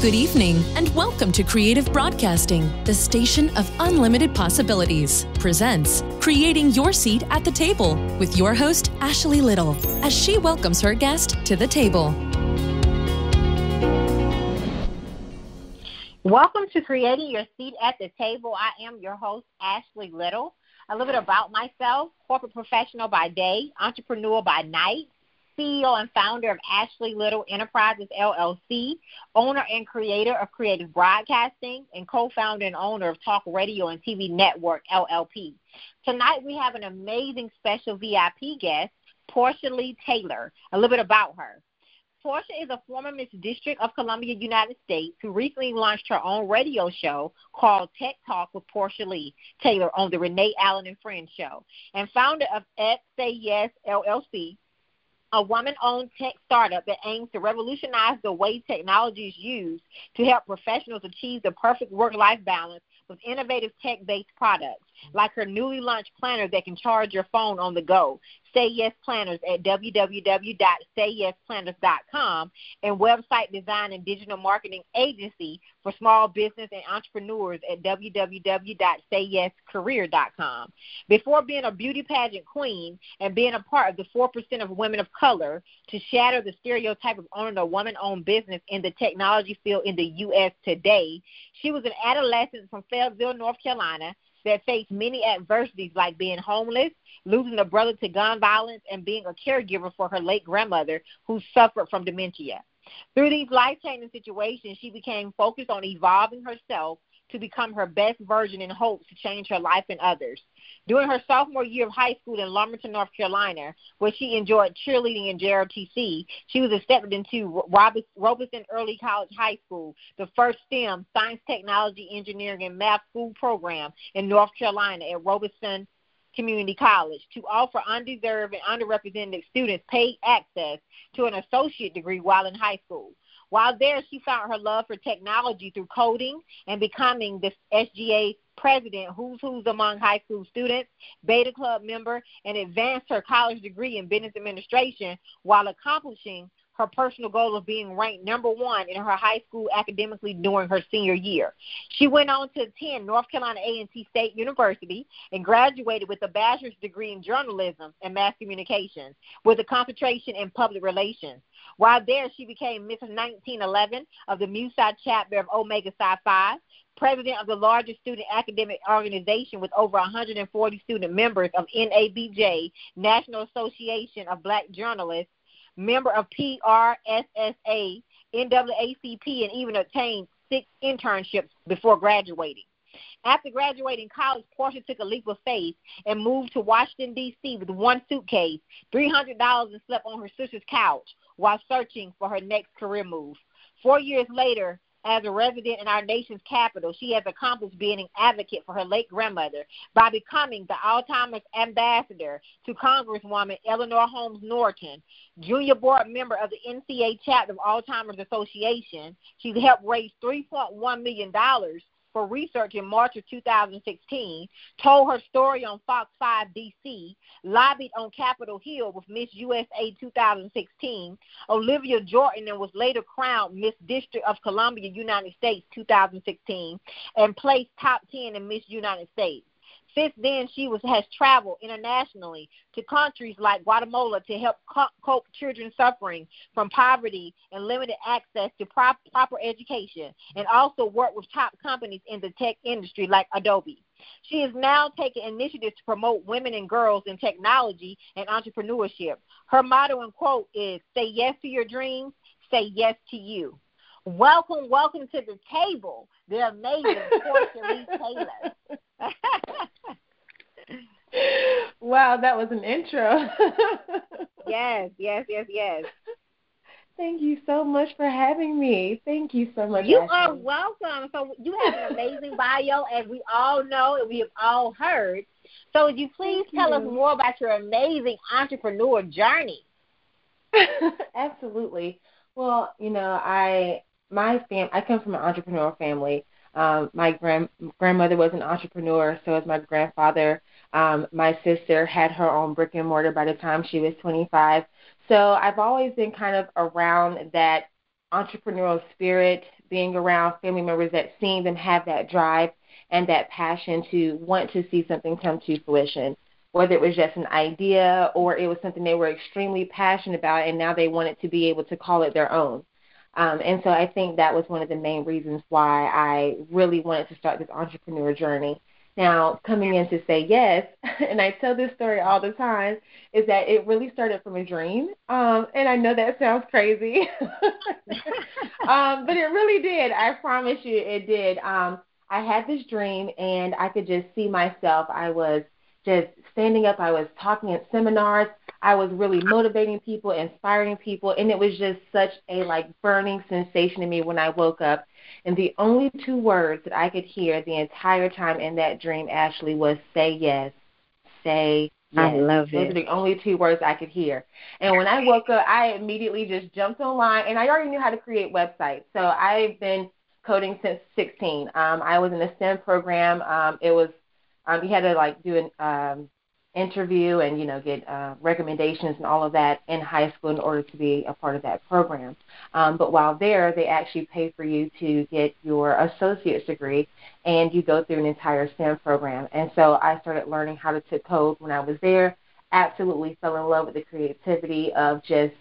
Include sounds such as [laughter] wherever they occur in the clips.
Good evening, and welcome to Creative Broadcasting, the station of unlimited possibilities. Presents Creating Your Seat at the Table with your host, Ashley Little, as she welcomes her guest to the table. Welcome to Creating Your Seat at the Table. I am your host, Ashley Little. A little bit about myself corporate professional by day, entrepreneur by night. CEO and founder of Ashley Little Enterprises LLC, owner and creator of Creative Broadcasting, and co founder and owner of Talk Radio and TV Network LLP. Tonight we have an amazing special VIP guest, Porscha Lee Taylor. A little bit about her. Porscha is a former Miss District of Columbia, United States, who recently launched her own radio show called Tech Talk with Porscha Lee Taylor on the Renee Allen and Friends show, and founder of X Say Yes LLC, a woman owned tech startup that aims to revolutionize the way technology is used to help professionals achieve the perfect work life balance with innovative tech based products, like her newly launched planner that can charge your phone on the go. Say Yes Planners at www.sayyesplanners.com and website design and digital marketing agency for small business and entrepreneurs at www.sayyescareer.com. Before being a beauty pageant queen and being a part of the 4% of women of color to shatter the stereotype of owning a woman owned business in the technology field in the U.S. today, she was an adolescent from Fayetteville, North Carolina that faced many adversities like being homeless, losing a brother to gun violence, and being a caregiver for her late grandmother who suffered from dementia. Through these life changing situations, she became focused on evolving herself to become her best version in hopes to change her life and others. During her sophomore year of high school in Lumberton, North Carolina, where she enjoyed cheerleading in JROTC, she was accepted into Robeson Early College High School, the first STEM, science, technology, engineering, and math school program in North Carolina at Robeson Community College to offer undeserved and underrepresented students paid access to an associate degree while in high school. While there, she found her love for technology through coding and becoming the SGA president, who's who's among high school students, beta club member, and advanced her college degree in business administration while accomplishing her personal goal of being ranked number one in her high school academically during her senior year. She went on to attend North Carolina A&T State University and graduated with a bachelor's degree in journalism and mass communications with a concentration in public relations. While there, she became Miss 1911 of the Mu Psi chapter of Omega Psi Phi, president of the largest student academic organization with over 140 student members of NABJ, National Association of Black Journalists, member of PRSSA, NAACP, and even obtained six internships before graduating. After graduating college, Porscha took a leap of faith and moved to Washington, D.C. with one suitcase, $300, and slept on her sister's couch while searching for her next career move. Four years later, as a resident in our nation's capital, she has accomplished being an advocate for her late grandmother by becoming the Alzheimer's ambassador to Congresswoman Eleanor Holmes Norton, junior board member of the NCA chapter of Alzheimer's Association. She's helped raise $3.1 million for research in March of 2016, told her story on Fox 5 DC, lobbied on Capitol Hill with Miss USA 2016, Olivia Jordan, and was later crowned Miss District of Columbia, United States 2016, and placed top 10 in Miss United States. Since then, she was, has traveled internationally to countries like Guatemala to help cope children suffering from poverty and limited access to prop, proper education, and also worked with top companies in the tech industry like Adobe. She is now taking initiatives to promote women and girls in technology and entrepreneurship. Her motto and quote is Say yes to your dreams, say yes to you. Welcome, welcome to the table, the amazing [laughs] Porscha Lee Taylor. [laughs] wow, that was an intro. [laughs] yes, yes, yes, yes. Thank you so much for having me. Thank you so much. You Ashley. are welcome. So you have an amazing bio, as we all know and we have all heard. So would you please Thank tell you. us more about your amazing entrepreneur journey? [laughs] Absolutely. Well, you know, I my fam I come from an entrepreneurial family. Um, my grand grandmother was an entrepreneur, so was my grandfather. Um, my sister had her own brick and mortar by the time she was 25. So I've always been kind of around that entrepreneurial spirit, being around family members that seeing them have that drive and that passion to want to see something come to fruition, whether it was just an idea or it was something they were extremely passionate about and now they wanted to be able to call it their own. Um, and so I think that was one of the main reasons why I really wanted to start this entrepreneur journey. Now, coming in to say yes, [laughs] and I tell this story all the time, is that it really started from a dream. Um, and I know that sounds crazy, [laughs] um, but it really did. I promise you it did. Um, I had this dream, and I could just see myself. I was just standing up, I was talking at seminars, I was really motivating people, inspiring people, and it was just such a like burning sensation to me when I woke up. And the only two words that I could hear the entire time in that dream, Ashley, was say yes. Say Yes. I love it. Those are the only two words I could hear. And when I woke up, I immediately just jumped online, and I already knew how to create websites. So I've been coding since 16. Um, I was in a STEM program. Um, it was um, you had to like do an um, interview and you know get uh, recommendations and all of that in high school in order to be a part of that program. Um, but while there, they actually pay for you to get your associate's degree, and you go through an entire STEM program. And so I started learning how to, to code when I was there. Absolutely fell in love with the creativity of just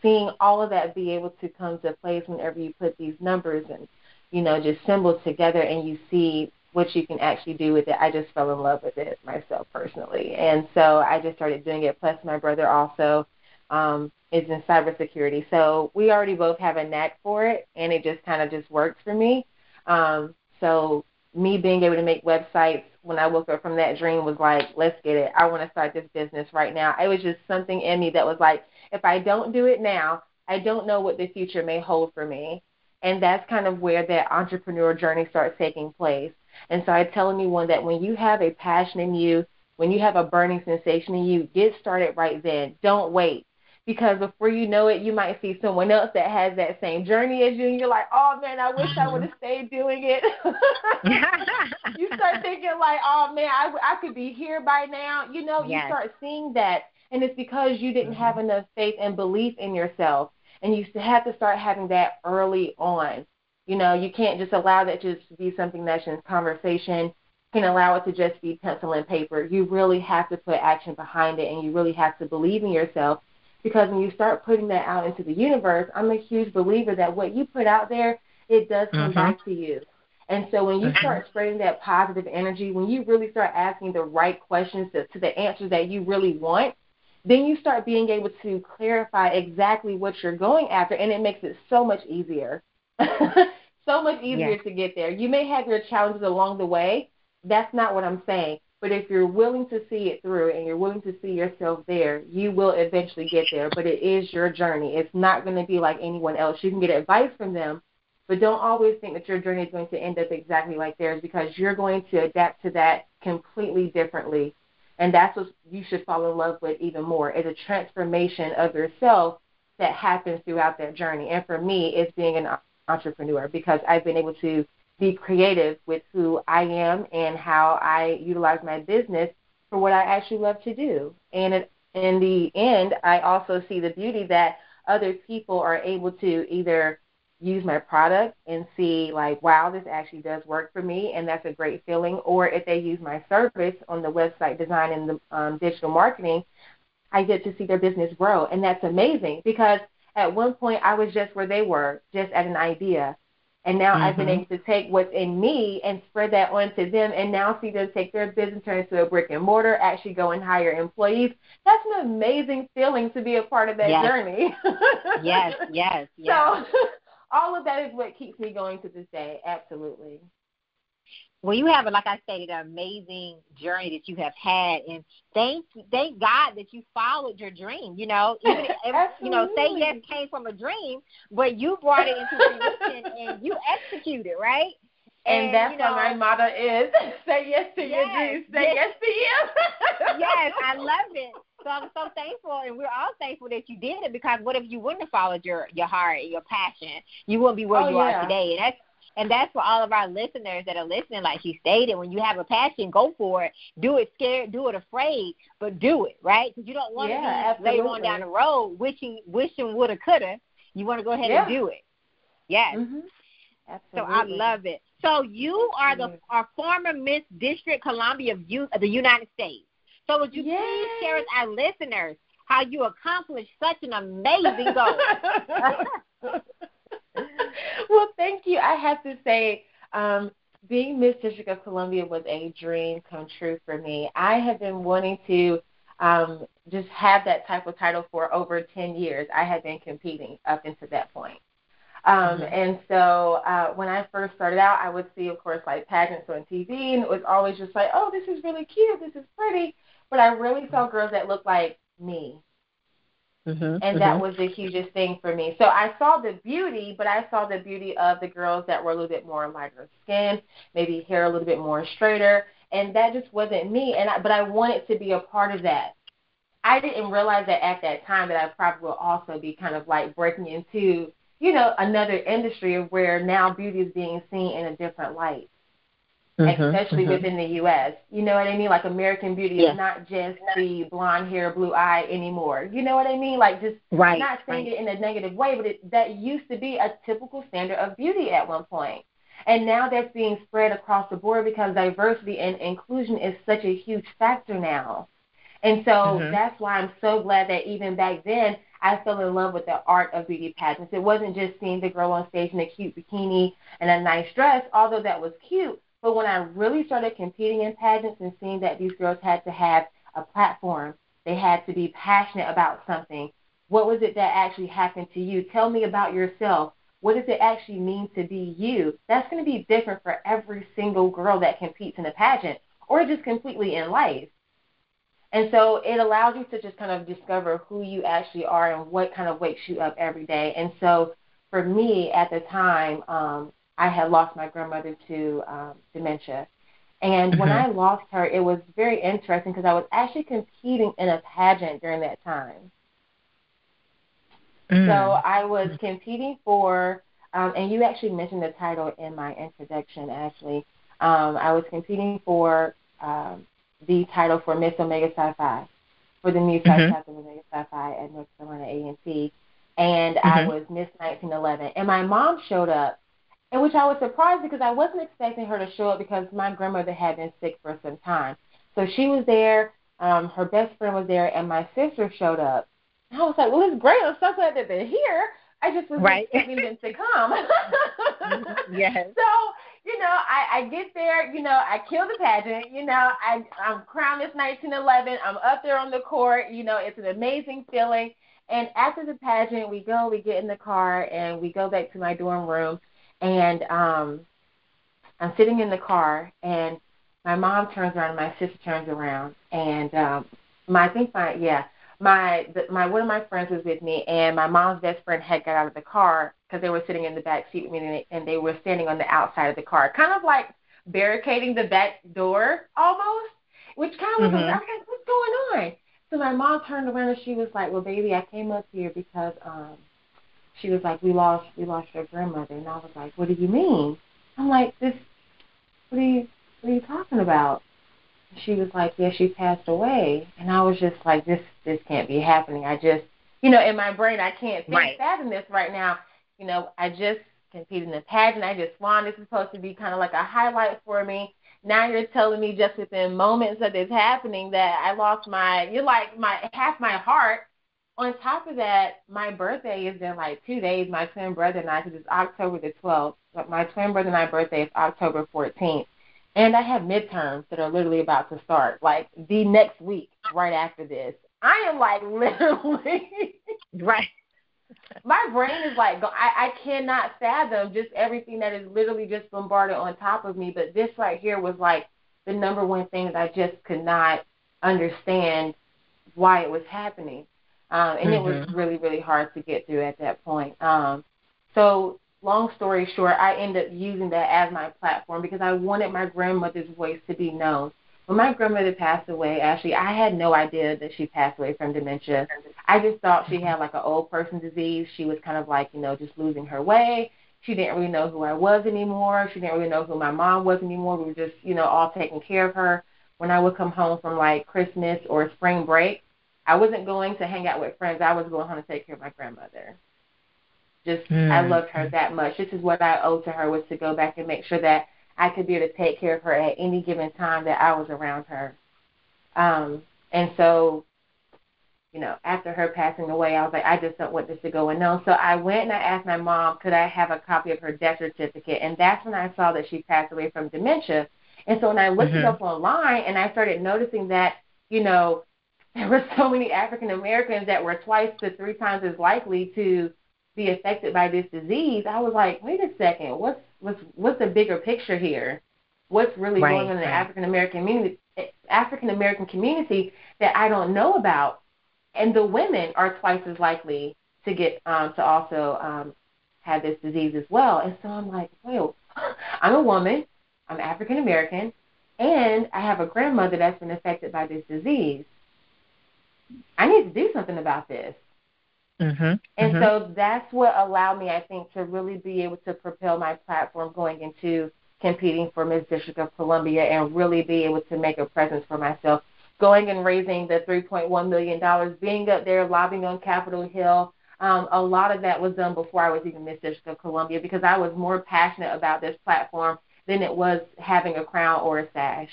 seeing all of that be able to come to place whenever you put these numbers and you know just symbols together and you see what you can actually do with it. I just fell in love with it myself personally, and so I just started doing it. Plus, my brother also um, is in cybersecurity, so we already both have a knack for it, and it just kind of just works for me. Um, so me being able to make websites when I woke up from that dream was like, let's get it. I want to start this business right now. It was just something in me that was like, if I don't do it now, I don't know what the future may hold for me. And that's kind of where that entrepreneur journey starts taking place. And so I tell anyone that when you have a passion in you, when you have a burning sensation in you, get started right then. Don't wait. Because before you know it, you might see someone else that has that same journey as you, and you're like, oh man, I wish I would have stayed doing it. [laughs] you start thinking, like, oh man, I, I could be here by now. You know, yes. you start seeing that. And it's because you didn't mm-hmm. have enough faith and belief in yourself. And you have to start having that early on. You know, you can't just allow that just to be something that's in conversation. You can allow it to just be pencil and paper. You really have to put action behind it, and you really have to believe in yourself. Because when you start putting that out into the universe, I'm a huge believer that what you put out there, it does come mm-hmm. back to you. And so when you mm-hmm. start spreading that positive energy, when you really start asking the right questions to, to the answers that you really want, then you start being able to clarify exactly what you're going after, and it makes it so much easier. [laughs] so much easier yes. to get there. You may have your challenges along the way. That's not what I'm saying. But if you're willing to see it through and you're willing to see yourself there, you will eventually get there. But it is your journey. It's not going to be like anyone else. You can get advice from them, but don't always think that your journey is going to end up exactly like theirs because you're going to adapt to that completely differently. And that's what you should fall in love with even more is a transformation of yourself that happens throughout that journey. And for me, it's being an entrepreneur because I've been able to be creative with who I am and how I utilize my business for what I actually love to do. And in the end, I also see the beauty that other people are able to either use my product and see like wow this actually does work for me and that's a great feeling or if they use my service on the website design and the um, digital marketing i get to see their business grow and that's amazing because at one point I was just where they were, just as an idea. And now mm-hmm. I've been mm-hmm. able to take what's in me and spread that onto them and now see them take their business turn it into a brick and mortar, actually go and hire employees. That's an amazing feeling to be a part of that yes. journey. yes, [laughs] yes, yes. So [laughs] all of that is what keeps me going to this day, absolutely well, you have, like I stated, an amazing journey that you have had, and thank thank God that you followed your dream. You know, [laughs] even if, you know, say yes came from a dream, but you brought it into fruition [laughs] and you executed, right? And, and that's you know, what my motto is: [laughs] say yes to yes, your dreams, say yes, yes to you. yes, I love it. So I'm so thankful, and we're all thankful that you did it. Because what if you wouldn't have followed your your heart, and your passion? You wouldn't be where oh, you yeah. are today. And that's and that's for all of our listeners that are listening. Like she stated, when you have a passion, go for it. Do it scared, do it afraid, but do it right because you don't want yeah, to be later on down the road wishing, wishing woulda, coulda. You want to go ahead yeah. and do it. Yes. Mm-hmm. So I love it. So you are the our former Miss District Columbia of, U, of the United States. So would you Yay. please share with our listeners how you accomplished such an amazing goal? [laughs] [laughs] well, thank you. I have to say, um, being Miss District of Columbia was a dream come true for me. I have been wanting to um, just have that type of title for over 10 years. I had been competing up until that point. Um, mm-hmm. And so uh, when I first started out, I would see, of course, like pageants on TV, and it was always just like, oh, this is really cute, this is pretty. But I really saw girls that looked like me. Mm-hmm, and mm-hmm. that was the hugest thing for me. So I saw the beauty, but I saw the beauty of the girls that were a little bit more lighter skin, maybe hair a little bit more straighter, and that just wasn't me. And I, but I wanted to be a part of that. I didn't realize that at that time that I probably will also be kind of like breaking into, you know, another industry where now beauty is being seen in a different light mm-hmm, especially mm-hmm. within the U.S. You know what I mean? Like American Beauty yeah. is not just the blonde hair, blue eye anymore. You know what I mean? Like just right, not saying right. it in a negative way, but it, that used to be a typical standard of beauty at one point. And now that's being spread across the board because diversity and inclusion is such a huge factor now. And so mm-hmm. that's why I'm so glad that even back then I fell in love with the art of beauty pageants. It wasn't just seeing the girl on stage in a cute bikini and a nice dress, although that was cute, but when I really started competing in pageants and seeing that these girls had to have a platform, they had to be passionate about something. What was it that actually happened to you? Tell me about yourself. What does it actually mean to be you? That's going to be different for every single girl that competes in a pageant or just completely in life. And so it allows you to just kind of discover who you actually are and what kind of wakes you up every day. And so for me at the time, um, I had lost my grandmother to um, dementia. And mm-hmm. when I lost her, it was very interesting because I was actually competing in a pageant during that time. Mm. So I was competing for, um, and you actually mentioned the title in my introduction, Ashley. Um, I was competing for um, the title for Miss Omega Psi Phi, for the new mm-hmm. of Omega Phi at North Carolina A&T. And mm-hmm. I was Miss 1911. And my mom showed up in which I was surprised because I wasn't expecting her to show up because my grandmother had been sick for some time. So she was there, um, her best friend was there, and my sister showed up. And I was like, well, it's great. I'm so glad that they're here. I just was right. expecting them to come. [laughs] yes. So, you know, I, I get there, you know, I kill the pageant, you know, I, I'm crowned as 1911. I'm up there on the court, you know, it's an amazing feeling. And after the pageant, we go, we get in the car, and we go back to my dorm room and um, I'm sitting in the car, and my mom turns around, and my sister turns around, and um, my I think my yeah my the, my one of my friends was with me, and my mom's best friend had got out of the car because they were sitting in the back seat with me, and they, and they were standing on the outside of the car, kind of like barricading the back door almost, which kind of mm-hmm. was I was like, what's going on? So my mom turned around and she was like, well, baby, I came up here because um she was like, "We lost, we lost your grandmother," and I was like, "What do you mean?" I'm like, "This, what are you, what are you talking about?" She was like, "Yeah, she passed away," and I was just like, "This, this can't be happening." I just, you know, in my brain, I can't think right. this right now. You know, I just competed in the pageant. I just won. This is supposed to be kind of like a highlight for me. Now you're telling me just within moments of this happening that I lost my, you're like my half my heart on top of that, my birthday is in like two days. My twin brother and I, because it's October the 12th. But my twin brother and I birthday is October 14th. And I have midterms that are literally about to start, like the next week, right after this. I am like [laughs] literally right. my brain is like I, I cannot fathom just everything that is literally just bombarded on top of me. But this right here was like the number one thing that I just could not understand why it was happening um, and mm-hmm. it was mm-hmm. really really hard to get through at that point. Um, so long story short, I ended up using that as my platform because I wanted my grandmother's voice to be known. When my grandmother passed away, actually, I had no idea that she passed away from dementia. I just thought she had like an old person disease. She was kind of like, you know, just losing her way. She didn't really know who I was anymore. She didn't really know who my mom was anymore. We were just, you know, all taking care of her. When I would come home from like Christmas or spring break, I wasn't going to hang out with friends. I was going home to take care of my grandmother. Just mm. I loved her that much. This is what I owed to her was to go back and make sure that I could be able to take care of her at any given time that I was around her. Um, and so, you know, after her passing away, I was like, I just don't want this to go unknown. So I went and I asked my mom, could I have a copy of her death certificate? And that's when I saw that she passed away from dementia. And so when I looked mm-hmm. it up online and I started noticing that, you know, there were so many African Americans that were twice to three times as likely to be affected by this disease, I was like, wait a second, what's what's what's the bigger picture here? What's really right, going on in the African American community African American community that I don't know about? And the women are twice as likely to get um, to also um, have this disease as well. And so I'm like, well, [laughs] I'm a woman, I'm African American, and I have a grandmother that's been affected by this disease. I need to do something about this. Mm-hmm, and mm-hmm. so that's what allowed me, I think, to really be able to propel my platform going into competing for Miss District of Columbia and really be able to make a presence for myself. Going and raising the $3.1 million, being up there lobbying on Capitol Hill, um, a lot of that was done before I was even Miss District of Columbia because I was more passionate about this platform than it was having a crown or a sash.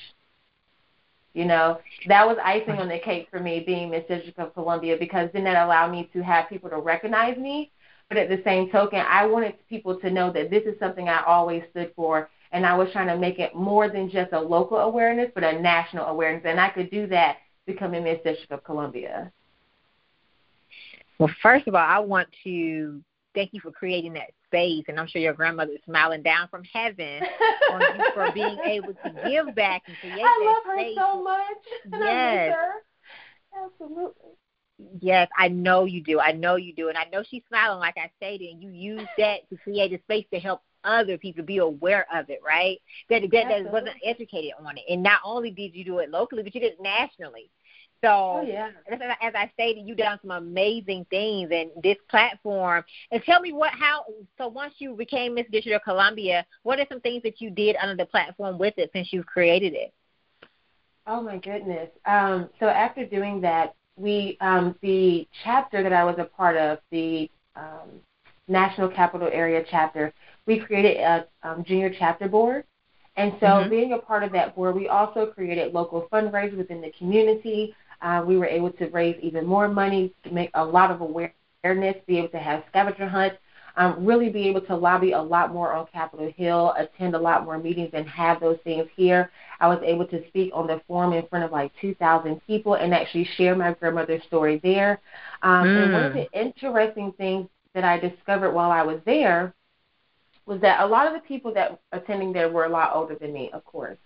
You know, that was icing on the cake for me being Miss District of Columbia because then that allowed me to have people to recognize me. But at the same token, I wanted people to know that this is something I always stood for, and I was trying to make it more than just a local awareness, but a national awareness. And I could do that becoming Miss District of Columbia. Well, first of all, I want to thank you for creating that space, and I'm sure your grandmother is smiling down from heaven [laughs] on you for being able to give back and create I love space. her so much. Yes. Absolutely. Yes, I know you do. I know you do, and I know she's smiling like I stated. And you use that to create a space to help other people be aware of it, right? That that, that wasn't educated on it, and not only did you do it locally, but you did it nationally. So, oh, yeah. as I stated, you've done some amazing things in this platform. And tell me what, how, so once you became Miss District of Columbia, what are some things that you did under the platform with it since you've created it? Oh my goodness. Um, so after doing that, we, um, the chapter that I was a part of, the um, National Capital Area chapter, we created a um, junior chapter board. And so, mm-hmm. being a part of that board, we also created local fundraisers within the community. Uh, we were able to raise even more money, to make a lot of awareness, be able to have scavenger hunts, um, really be able to lobby a lot more on Capitol Hill, attend a lot more meetings, and have those things here. I was able to speak on the forum in front of like 2,000 people and actually share my grandmother's story there. Um, mm. And one of the mm. interesting things that I discovered while I was there was that a lot of the people that attending there were a lot older than me, of course.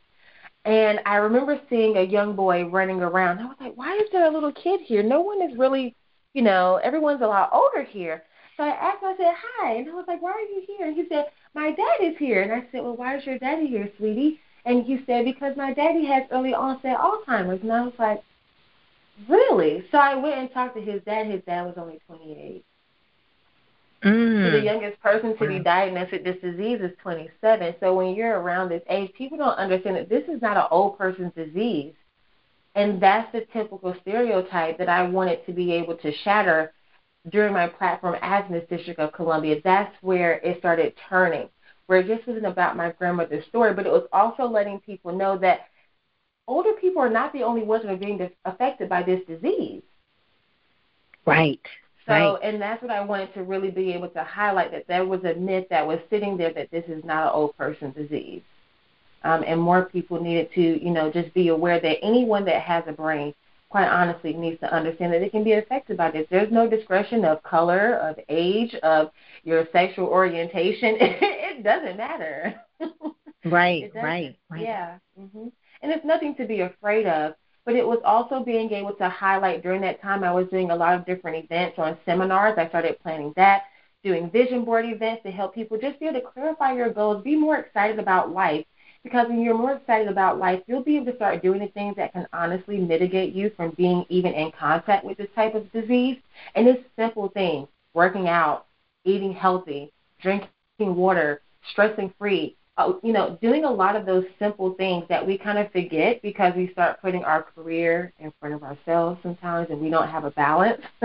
And I remember seeing a young boy running around. I was like, why is there a little kid here? No one is really, you know, everyone's a lot older here. So I asked him, I said, hi. And I was like, why are you here? And he said, my dad is here. And I said, well, why is your daddy here, sweetie? And he said, because my daddy has early onset Alzheimer's. And I was like, really? So I went and talked to his dad. His dad was only 28. Mm. So the youngest person to be diagnosed with this disease is 27. So when you're around this age, people don't understand that this is not an old person's disease. And that's the typical stereotype that I wanted to be able to shatter during my platform as Miss District of Columbia. That's where it started turning, where it just wasn't about my grandmother's story, but it was also letting people know that older people are not the only ones that are being affected by this disease. Right. So, right. and that's what I wanted to really be able to highlight that there was a myth that was sitting there that this is not an old person's disease. Um, and more people needed to, you know, just be aware that anyone that has a brain, quite honestly, needs to understand that it can be affected by this. There's no discretion of color, of age, of your sexual orientation. [laughs] it doesn't matter. [laughs] right, right, right. Yeah. Mm-hmm. And it's nothing to be afraid of but it was also being able to highlight during that time I was doing a lot of different events on seminars. I started planning that, doing vision board events to help people just be able to clarify your goals, be more excited about life. Because when you're more excited about life, you'll be able to start doing the things that can honestly mitigate you from being even in contact with this type of disease. And it's simple things working out, eating healthy, drinking water, stressing free, uh, you know, doing a lot of those simple things that we kind of forget because we start putting our career in front of ourselves sometimes and we don't have a balance [laughs]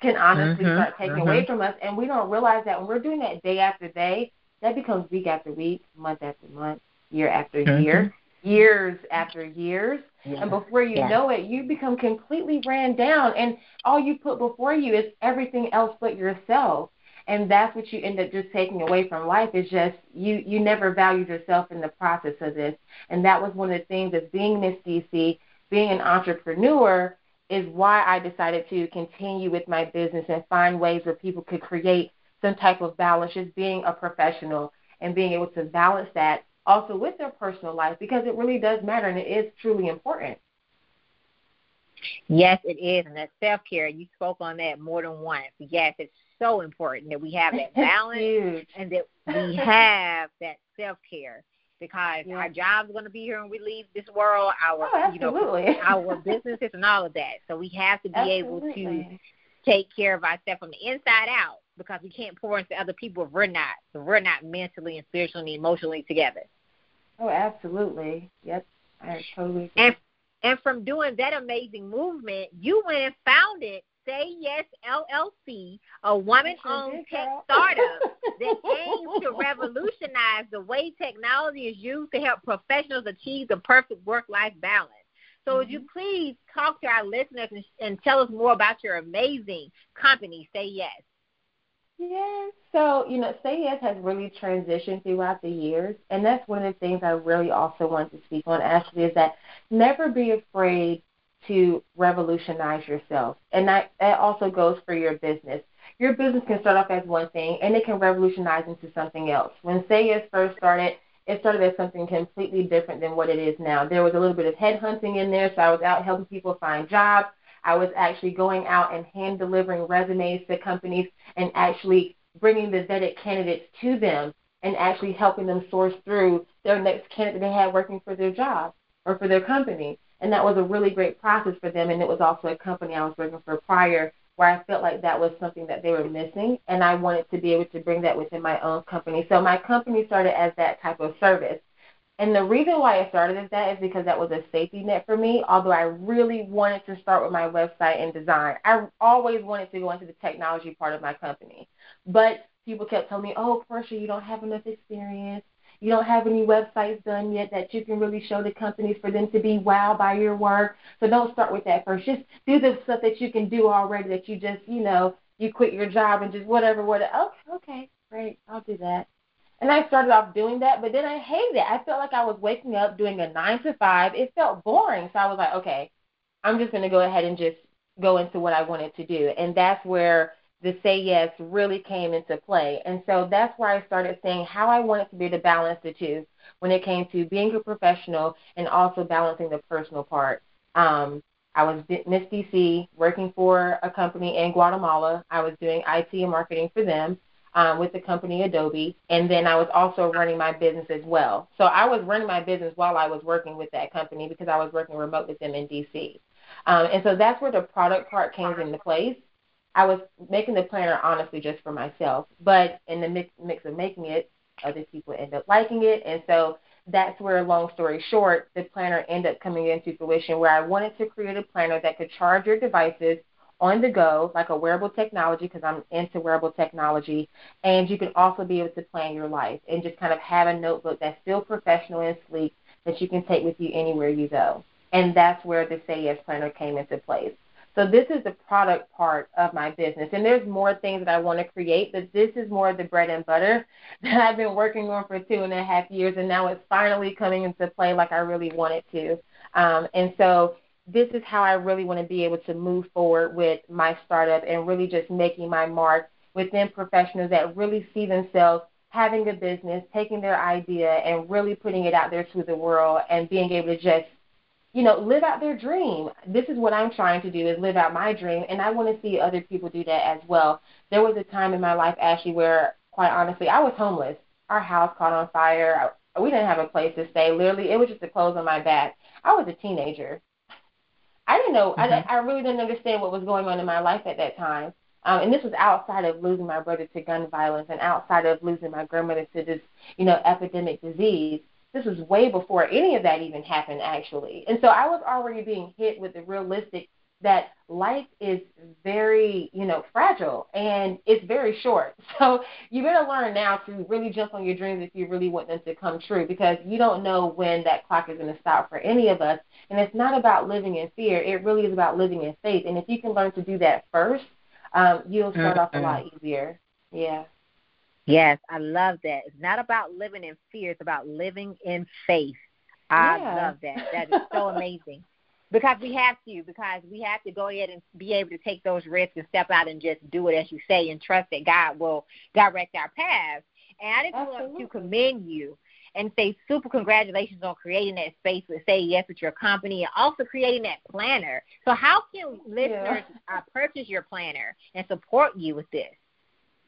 can honestly mm-hmm, start taking mm-hmm. away from us. And we don't realize that when we're doing that day after day, that becomes week after week, month after month, year after mm-hmm. year, years after years. Yeah. And before you yeah. know it, you become completely ran down. And all you put before you is everything else but yourself and that's what you end up just taking away from life is just you you never valued yourself in the process of this and that was one of the things of being miss dc being an entrepreneur is why i decided to continue with my business and find ways where people could create some type of balance just being a professional and being able to balance that also with their personal life because it really does matter and it is truly important Yes, it is, and that self care. You spoke on that more than once. Yes, it's so important that we have that [laughs] balance and that we have that self care because yeah. our jobs going to be here when we leave this world. Our oh, you know [laughs] our businesses and all of that. So we have to be absolutely. able to take care of ourselves from the inside out because we can't pour into other people if we're not if we're not mentally and spiritually and emotionally together. Oh, absolutely. Yep. I totally agree. And and from doing that amazing movement, you went and founded Say Yes LLC, a woman owned tech startup [laughs] that aims to revolutionize the way technology is used to help professionals achieve the perfect work life balance. So, mm-hmm. would you mm-hmm. please talk to our listeners and, and tell us more about your amazing company, Say Yes? Yes. So, you know, Say Yes has really transitioned throughout the years. And that's one of the things I really also want to speak on, Ashley, is that never be afraid to revolutionize yourself. And that, that also goes for your business. Your business can start off as one thing and it can revolutionize into something else. When Say Yes first started, it started as something completely different than what it is now. There was a little bit of headhunting in there, so I was out helping people find jobs. I was actually going out and hand delivering resumes to companies and actually bringing the vetted candidates to them and actually helping them source through their next candidate they had working for their job or for their company and that was a really great process for them. And it was also a company I was working for prior where I felt like that was something that they were missing, and I wanted to be able to bring that within my own company. So my company started as that type of service. And the reason why I started as that is because that was a safety net for me. Although I really wanted to start with my website and design, I always wanted to go into the technology part of my company. But people kept telling me, "Oh, Porscha, you don't have enough experience you don't have any websites done yet that you can really show the companies for them to be wowed by your work. So don't start with that first. Just do the stuff that you can do already that you just, you know, you quit your job and just whatever, whatever. Okay, oh, okay, great, I'll do that. And I started off doing that, but then I hated it. I felt like I was waking up doing a nine to five. It felt boring. So I was like, okay, I'm just going to go ahead and just go into what I wanted to do. And that's where the say yes really came into play. And so that's where I started saying how I wanted to be to balance the two when it came to being a professional and also balancing the personal part. Um, I was Miss DC working for a company in Guatemala. I was doing IT and marketing for them um, with the company Adobe, and then I was also running my business as well. So I was running my business while I was working with that company because I was working remote with them in DC. Um, and so that's where the product part came into place. I was making the planner honestly just for myself, but in the mix, mix of making it, other people end up liking it, and so that's where, long story short, the planner ended up coming into fruition. Where I wanted to create a planner that could charge your devices on the go, like a wearable technology, because I'm into wearable technology, and you can also be able to plan your life and just kind of have a notebook that's still professional and sleek that you can take with you anywhere you go. And that's where the Say Yes Planner came into place. So this is the product part of my business. And there's more things that I want to create, but this is more of the bread and butter [laughs] that I've been working on for two and a half years, and now it's finally coming into play like I really want it to. Um, and so this is how I really want to be able to move forward with my startup and really just making my mark within professionals that really see themselves having a business, taking their idea and really putting it out there to the world and being able to just you know, live out their dream. This is what I'm trying to do is live out my dream, and I want to see other people do that as well. There was a time in my life, Ashley, where quite honestly, I was homeless. Our house caught on fire. We didn't have a place to stay. Literally, it was just the clothes on my back. I was a teenager. I didn't know. Mm-hmm. I, I really didn't understand what was going on in my life at that time. Um, and this was outside of losing my brother to gun violence and outside of losing my grandmother to this, you know, epidemic disease. This was way before any of that even happened, actually. And so I was already being hit with the realistic that life is very, you know, fragile and it's very short. [laughs] So you better learn now to really jump on your dreams if you really want them to come true because you don't know when that clock is going to stop for any of us. And it's not about living in fear. It really is about living in faith. And if you can learn to do that first, um, you'll start mm-hmm. off a lot easier. Yeah. Yes, I love that. It's not about living in fear, it's about living in faith. I yeah. love that. That is so [laughs] amazing because we have to because we have to go ahead and be able to take those risks and step out and just do it as you say and trust that God will direct our paths. And I just Absolutely. want to commend you and say super congratulations on creating that space with say yes with your company and also creating that planner. So how can listeners yeah. uh, purchase your planner and support you with this?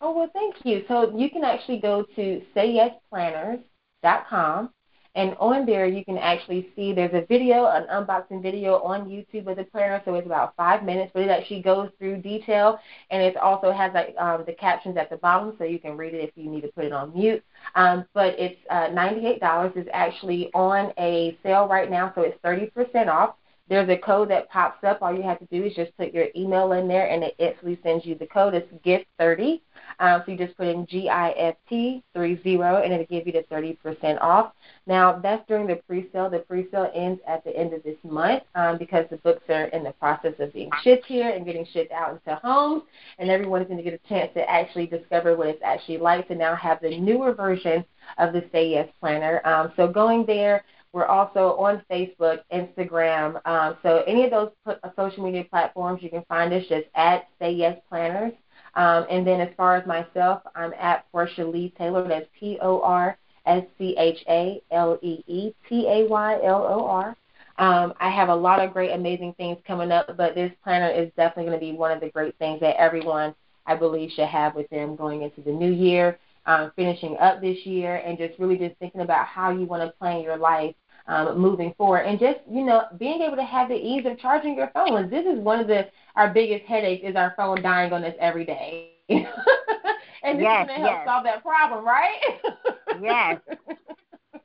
Oh well, thank you. So you can actually go to sayyesplanners.com and on there, you can actually see there's a video, an unboxing video on YouTube of the planner. So it's about five minutes, but it actually goes through detail, and it also has like um, the captions at the bottom, so you can read it if you need to put it on mute. Um, but it's uh, $98. It's actually on a sale right now, so it's 30% off. There's a code that pops up. All you have to do is just put your email in there, and it instantly sends you the code. It's GIFT30. Um, so you just put in GIFT 30, and it'll give you the 30% off. Now, that's during the pre-sale. The pre-sale ends at the end of this month um, because the books are in the process of being shipped here and getting shipped out into homes, and everyone is going to get a chance to actually discover what it's actually like to now have the newer version of the Say Yes Planner. Um, so going there, we're also on Facebook, Instagram. Um, so any of those uh, social media platforms, you can find us just at Say Yes Planners. Um, and then as far as myself, I'm at Porscha Lee Taylor. That's P O R S C H A L E E T A Y L O R. Um, I have a lot of great, amazing things coming up, but this planner is definitely going to be one of the great things that everyone, I believe, should have with them going into the new year, um, finishing up this year, and just really just thinking about how you want to plan your life um, moving forward, and just you know being able to have the ease of charging your phone. This is one of the our biggest headaches is our phone dying on us every day. [laughs] and this yes, is going to help yes. solve that problem, right? [laughs] yes.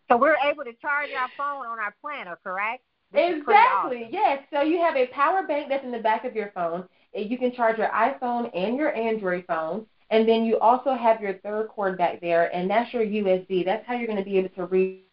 So we're able to charge our phone on our planner, correct? This exactly. Awesome. Yes. So you have a power bank that's in the back of your phone. You can charge your iPhone and your Android phone. And then you also have your third cord back there, and that's your USB. That's how you're going to be able to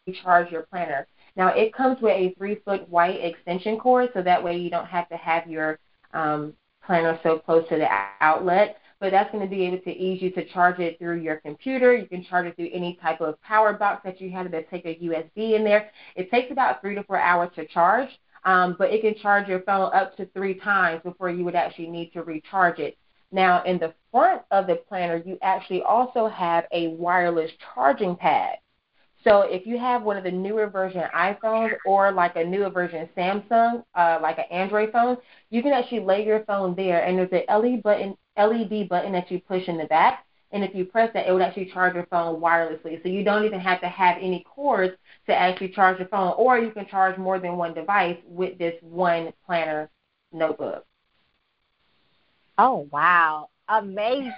recharge your planner. Now, it comes with a three foot white extension cord, so that way you don't have to have your um, planner so close to the outlet. But that's going to be able to ease you to charge it through your computer. You can charge it through any type of power box that you have that take a USB in there. It takes about three to four hours to charge, um, but it can charge your phone up to three times before you would actually need to recharge it. Now, in the front of the planner, you actually also have a wireless charging pad. So if you have one of the newer version iPhones or like a newer version Samsung, uh, like an Android phone, you can actually lay your phone there, and there's a LED button, LED button that you push in the back. And if you press that, it would actually charge your phone wirelessly. So you don't even have to have any cords to actually charge your phone, or you can charge more than one device with this one planner notebook. Oh wow! Amazing!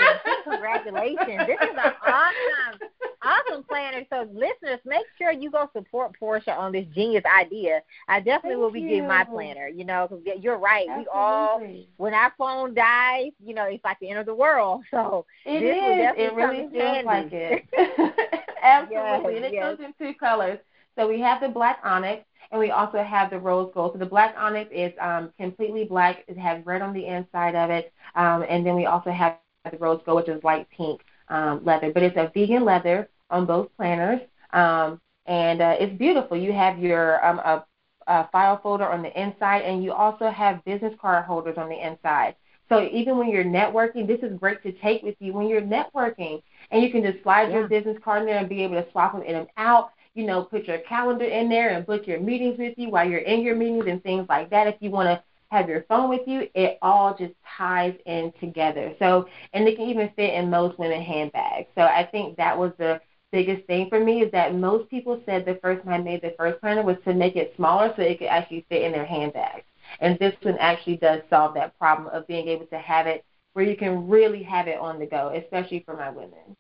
Congratulations! This is an awesome awesome planner. So listeners, make sure you go support Porscha on this genius idea. I definitely Thank will be you. getting my planner. You know, because you're right. Absolutely. We all, when our phone dies, you know, it's like the end of the world. So it this is. it really feels handy. like it. [laughs] Absolutely, yes, and it yes. comes in two colors. So we have the black onyx, and we also have the rose gold. So the black onyx is um, completely black. It has red on the inside of it, um, and then we also have the rose gold, which is light pink um, leather. But it's a vegan leather on both planners, um, and uh, it's beautiful. You have your um, a, a file folder on the inside, and you also have business card holders on the inside. So even when you're networking, this is great to take with you when you're networking, and you can just slide yeah. your business card in there and be able to swap them in and out. You know, put your calendar in there and book your meetings with you while you're in your meetings and things like that. If you want to have your phone with you, it all just ties in together. So, and it can even fit in most women handbags. So I think that was the biggest thing for me is that most people said the first time I made the first planner was to make it smaller so it could actually fit in their handbags. And this one actually does solve that problem of being able to have it where you can really have it on the go, especially for my women.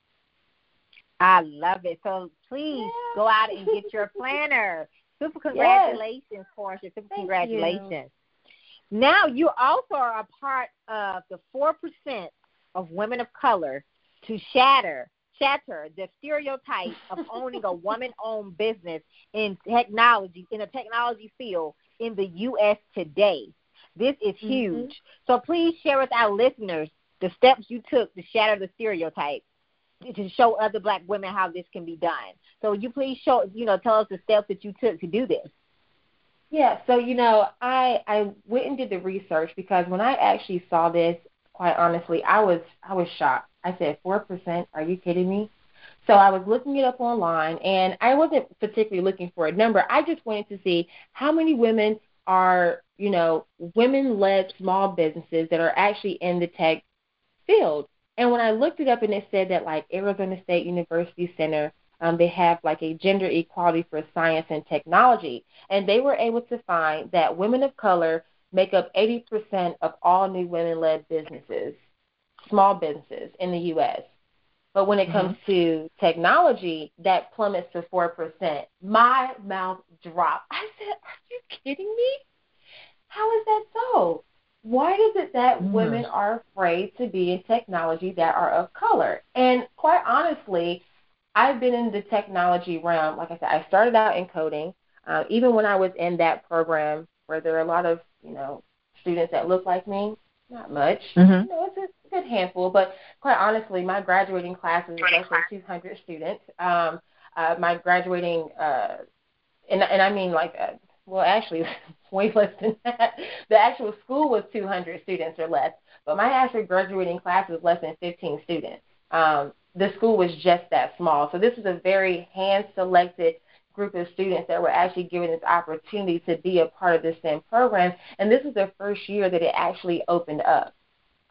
I love it. So please go out and get your planner. Super [laughs] congratulations, yes. Porscha. Super Thank congratulations. You. Now you also are a part of the four percent of women of color to shatter shatter the stereotype of [laughs] owning a woman-owned business in technology in a technology field in the U.S. today. This is mm-hmm. huge. Mm-hmm. So please share with our listeners the steps you took to shatter the stereotype to show other black women how this can be done. So you please show you know tell us the steps that you took to do this. Yeah, so you know, I I went and did the research because when I actually saw this, quite honestly, I was I was shocked. I said four percent. Are you kidding me? So I was looking it up online, and I wasn't particularly looking for a number. I just wanted to see how many women are, you know, women-led small businesses that are actually in the tech field. And when I looked it up, and it said that like Arizona State University Center, um, they have like a gender equality for science and technology, and they were able to find that women of color make up 80% of all new women-led businesses, small businesses in the U.S. But when it comes mm-hmm. to technology, that plummets to 4%. My mouth dropped. [laughs] I said, Are you kidding me? How is that so? Why is it that mm. women are afraid to be in technology that are of color? And quite honestly, I've been in the technology realm. Like I said, I started out in coding. Uh, even when I was in that program where there are a lot of, you know, students that look like me, not much. Mm-hmm. You know, it's a good handful, but quite honestly, my graduating class is less than 200 students. Um, uh, my graduating, uh, and and I mean like, uh, well, actually, [laughs] way [laughs] less than that. The actual school was 200 students or less, but my actual graduating class was less than 15 students. Um, the school was just that small, so this is a very hand-selected group of students that were actually given this opportunity to be a part of this STEM program, and this is the first year that it actually opened up.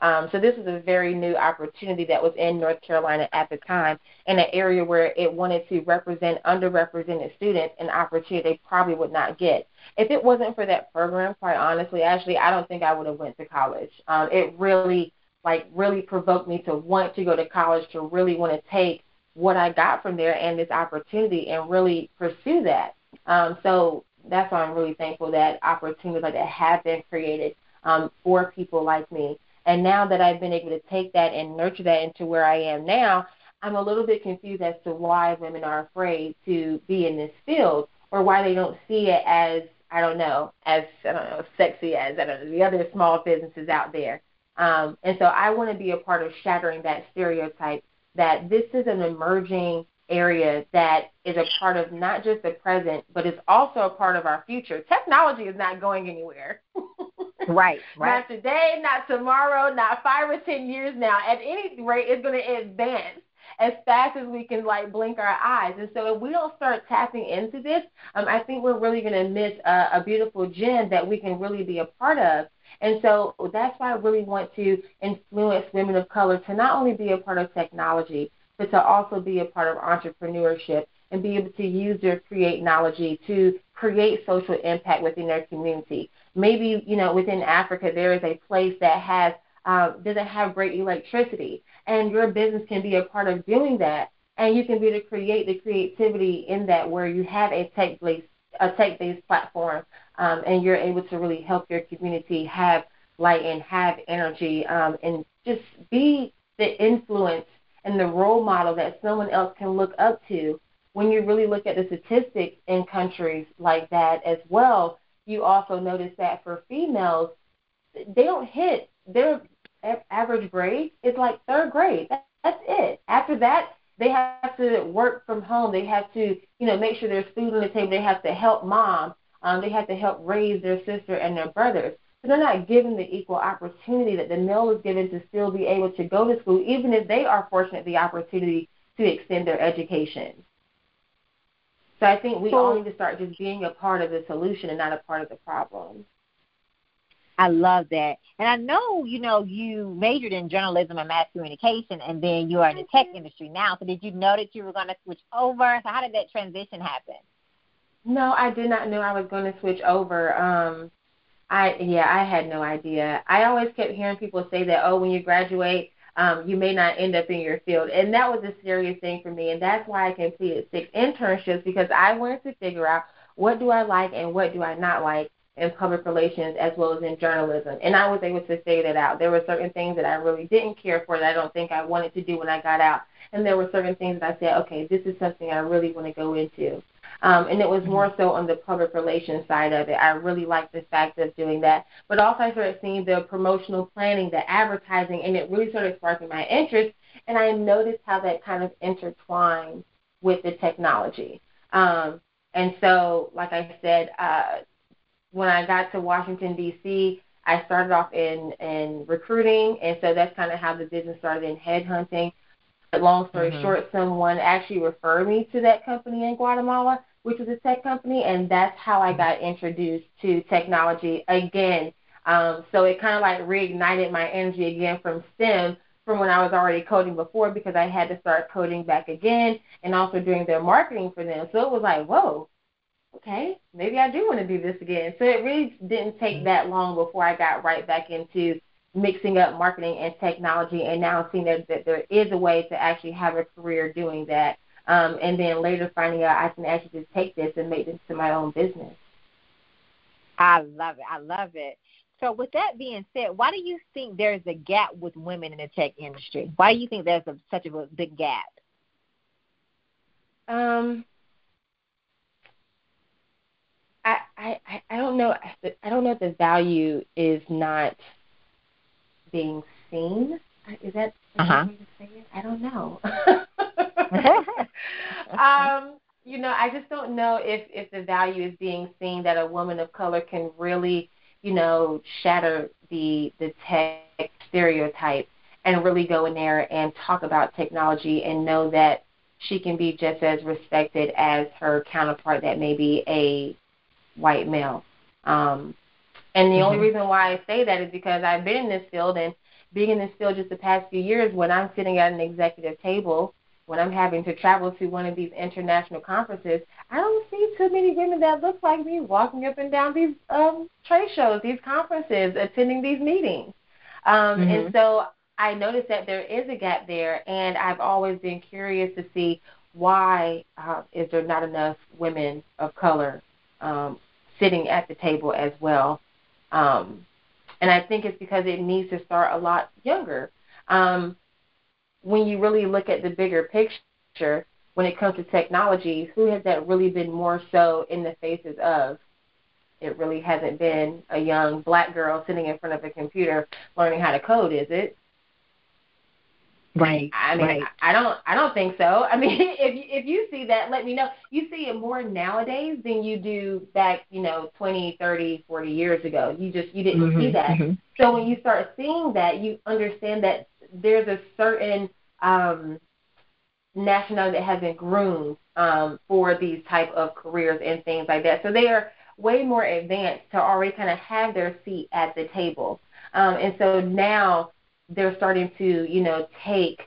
Um, so this is a very new opportunity that was in North Carolina at the time, in an area where it wanted to represent underrepresented students, an opportunity they probably would not get. If it wasn't for that program, quite honestly, actually, I don't think I would have went to college. Um, it really, like, really provoked me to want to go to college, to really want to take what I got from there and this opportunity and really pursue that. Um, so that's why I'm really thankful that opportunities like that have been created um, for people like me. And now that I've been able to take that and nurture that into where I am now, I'm a little bit confused as to why women are afraid to be in this field or why they don't see it as I don't know, as I don't know, sexy as I don't know, the other small businesses out there. Um, and so I want to be a part of shattering that stereotype that this is an emerging area that is a part of not just the present, but is also a part of our future. Technology is not going anywhere. [laughs] right, [laughs] right. Not today, not tomorrow, not five or ten years now. At any rate, it's going to advance as fast as we can like blink our eyes. And so if we don't start tapping into this, um, I think we're really going to miss a, a beautiful gem that we can really be a part of. And so that's why I really want to influence women of color to not only be a part of technology, but to also be a part of entrepreneurship and be able to use their create knowledge to create social impact within their community. Maybe, you know, within Africa there is a place that has uh, doesn't have great electricity, and your business can be a part of doing that, and you can be to create the creativity in that where you have a tech based a tech based platform, um, and you're able to really help your community have light and have energy, um, and just be the influence and the role model that someone else can look up to. When you really look at the statistics in countries like that as well, you also notice that for females, they don't hit their average grade. It's like third grade. That's it. After that, they have to work from home. They have to, you know, make sure there's food on the table. They have to help mom. Um, they have to help raise their sister and their brothers. So they're not given the equal opportunity that the male is given to still be able to go to school, even if they are fortunate the opportunity to extend their education. So I think we all need to start just being a part of the solution and not a part of the problem. I love that. And I know, you know, you majored in journalism and mass communication and then you are in the tech mm-hmm. industry now. So did you know that you were going to switch over? So how did that transition happen? No, I did not know I was going to switch over. Um, I yeah, I had no idea. I always kept hearing people say that, oh, when you graduate, um, you may not end up in your field. And that was a serious thing for me. And that's why I completed six internships because I wanted to figure out what do I like and what do I not like in public relations as well as in journalism. And I was able to figure that out. There were certain things that I really didn't care for that I don't think I wanted to do when I got out. And there were certain things that I said, okay, this is something I really want to go into. Um, and it was more so on the public relations side of it. I really liked the fact of doing that. But also I started seeing the promotional planning, the advertising, and it really started sparking my interest. And I noticed how that kind of intertwined with the technology. Um, and so, like I said, uh, when I got to Washington, D.C., I started off in, in recruiting, and so that's kind of how the business started in headhunting. But long story mm-hmm. short, someone actually referred me to that company in Guatemala, which was a tech company, and that's how I got introduced to technology again. Um, so it kind of like reignited my energy again from STEM from when I was already coding before because I had to start coding back again and also doing their marketing for them. So it was like, whoa, okay, maybe I do want to do this again. So it really didn't take mm-hmm. that long before I got right back into mixing up marketing and technology and now seeing that, that there is a way to actually have a career doing that um, and then later finding out I can actually just take this and make this to my own business. I love it. I love it. So, with that being said, why do you think there's a gap with women in the tech industry? Why do you think there's a, such a big gap? Um, I, I I don't know. I don't know if the value is not being seen. Is that uh-huh. I don't know. [laughs] [laughs] um, you know, I just don't know if if the value is being seen that a woman of color can really, you know, shatter the the tech stereotype and really go in there and talk about technology and know that she can be just as respected as her counterpart that may be a white male. Um, and the mm-hmm. only reason why I say that is because I've been in this field and being in this field just the past few years when I'm sitting at an executive table when I'm having to travel to one of these international conferences, I don't see too many women that look like me walking up and down these um, trade shows, these conferences, attending these meetings. Um, mm-hmm. And so I noticed that there is a gap there, and I've always been curious to see why uh, is there not enough women of color um, sitting at the table as well. Um, and I think it's because it needs to start a lot younger. Um, when you really look at the bigger picture, when it comes to technology, who has that really been more so in the faces of? It really hasn't been a young black girl sitting in front of a computer learning how to code, is it? Right. I mean, right. I don't. I don't think so. I mean, [laughs] if you, if you see that, let me know. You see it more nowadays than you do back, you know, twenty, thirty, forty years ago. You just you didn't mm-hmm, see that. Mm-hmm. So when you start seeing that, you understand that there's a certain um, nationality that has been groomed um, for these type of careers and things like that. So they are way more advanced to already kind of have their seat at the table. Um, and so now they're starting to, you know, take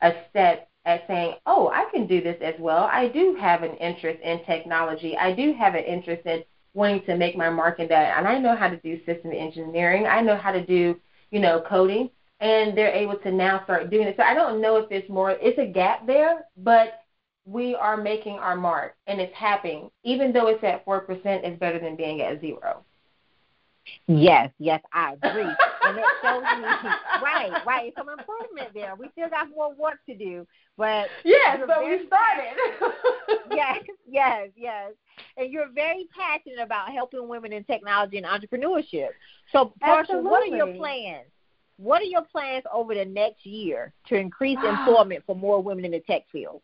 a step at saying, oh, I can do this as well. I do have an interest in technology. I do have an interest in wanting to make my mark in that. And I know how to do system engineering. I know how to do, you know, coding and they're able to now start doing it. So I don't know if it's more, it's a gap there, but we are making our mark and it's happening. Even though it's at 4%, it's better than being at zero. Yes, yes, I agree. [laughs] and it shows me, right, right, some improvement there. We still got more work to do, but yes, but we started. [laughs] yes, yes, yes. And you're very passionate about helping women in technology and entrepreneurship. So, Porscha, what are your plans? What are your plans over the next year to increase [gasps] employment for more women in the tech field?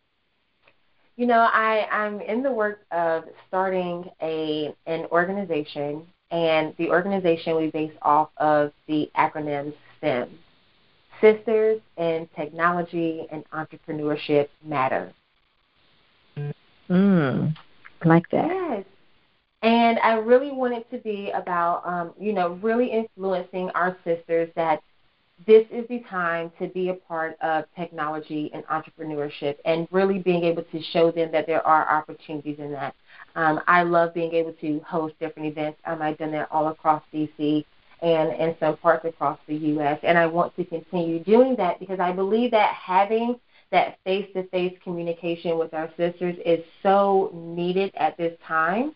You know, I, I'm in the work of starting a an organization, and the organization we base off of the acronym STEM. Sisters in Technology and Entrepreneurship Matter. Mm, like that. Yes. And I really want it to be about, um, you know, really influencing our sisters that this is the time to be a part of technology and entrepreneurship and really being able to show them that there are opportunities in that. Um, I love being able to host different events. Um, I've done that all across DC and in some parts across the U.S. And I want to continue doing that because I believe that having that face-to-face communication with our sisters is so needed at this time.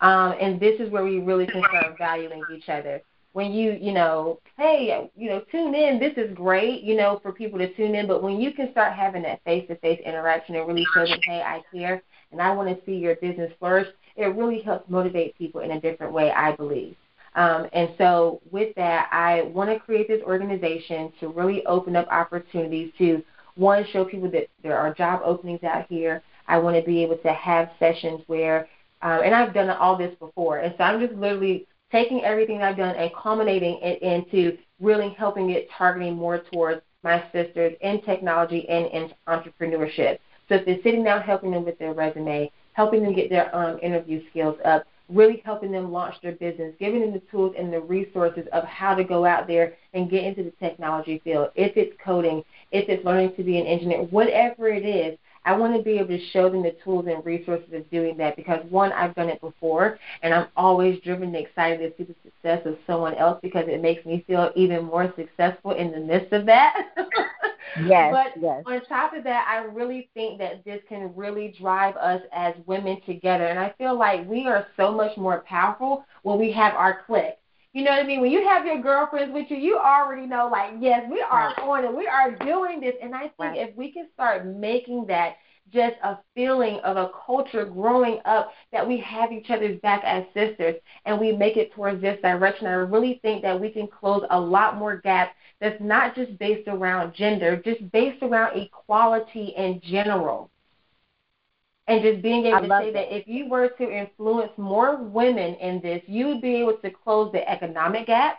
Um, and this is where we really can start valuing each other. When you, you know, hey, you know, tune in. This is great, you know, for people to tune in. But when you can start having that face-to-face interaction and really show them, hey, I care and I want to see your business flourish, it really helps motivate people in a different way, I believe. Um, and so, with that, I want to create this organization to really open up opportunities to one, show people that there are job openings out here. I want to be able to have sessions where, um, and I've done all this before, and so I'm just literally taking everything I've done and culminating it into really helping it targeting more towards my sisters in technology and in entrepreneurship. So if they're sitting down helping them with their resume, helping them get their um, interview skills up, really helping them launch their business, giving them the tools and the resources of how to go out there and get into the technology field. If it's coding, if it's learning to be an engineer, whatever it is, I want to be able to show them the tools and resources of doing that because one, I've done it before, and I'm always driven and excited to see the success of someone else because it makes me feel even more successful in the midst of that. [laughs] yes. but yes. on top of that, I really think that this can really drive us as women together, and I feel like we are so much more powerful when we have our clique. You know what I mean? When you have your girlfriends with you, you already know, like, yes, we are right. on it. We are doing this. And I think right. if we can start making that just a feeling of a culture growing up that we have each other's back as sisters and we make it towards this direction, I really think that we can close a lot more gaps that's not just based around gender, just based around equality in general and just being able to say that. that if you were to influence more women in this, you would be able to close the economic gap.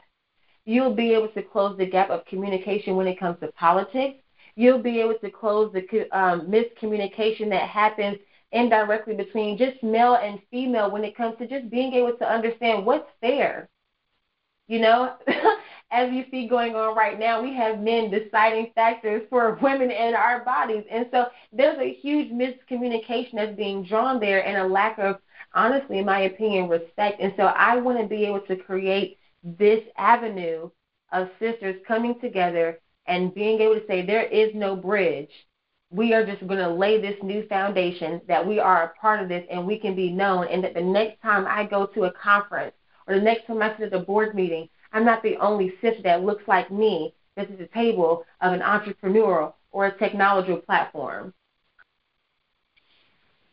You'll be able to close the gap of communication when it comes to politics. You'll be able to close the um, miscommunication that happens indirectly between just male and female when it comes to just being able to understand what's fair. You know, [laughs] as you see going on right now, we have men deciding factors for [laughs] women in our bodies. And so there's a huge miscommunication that's being drawn there and a lack of, honestly, in my opinion, respect. And so I want to be able to create this avenue of sisters coming together and being able to say there is no bridge. We are just going to lay this new foundation that we are a part of this and we can be known. And that the next time I go to a conference or the next time I sit at a board meeting, I'm not the only sister that looks like me This is a table of an entrepreneurial or a technological platform.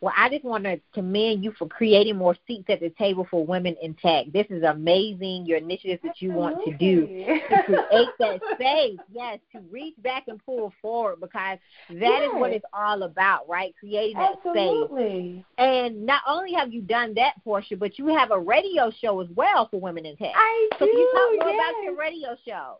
Well, I just want to commend you for creating more seats at the table for women in tech. This is amazing. Your initiatives that you want to do to create that space, yes, to reach back and pull forward because that yes. is what it's all about, right? Creating that Absolutely. space. And not only have you done that Porscha, but you have a radio show as well for women in tech. I so do. can you talk more yes. about your radio show?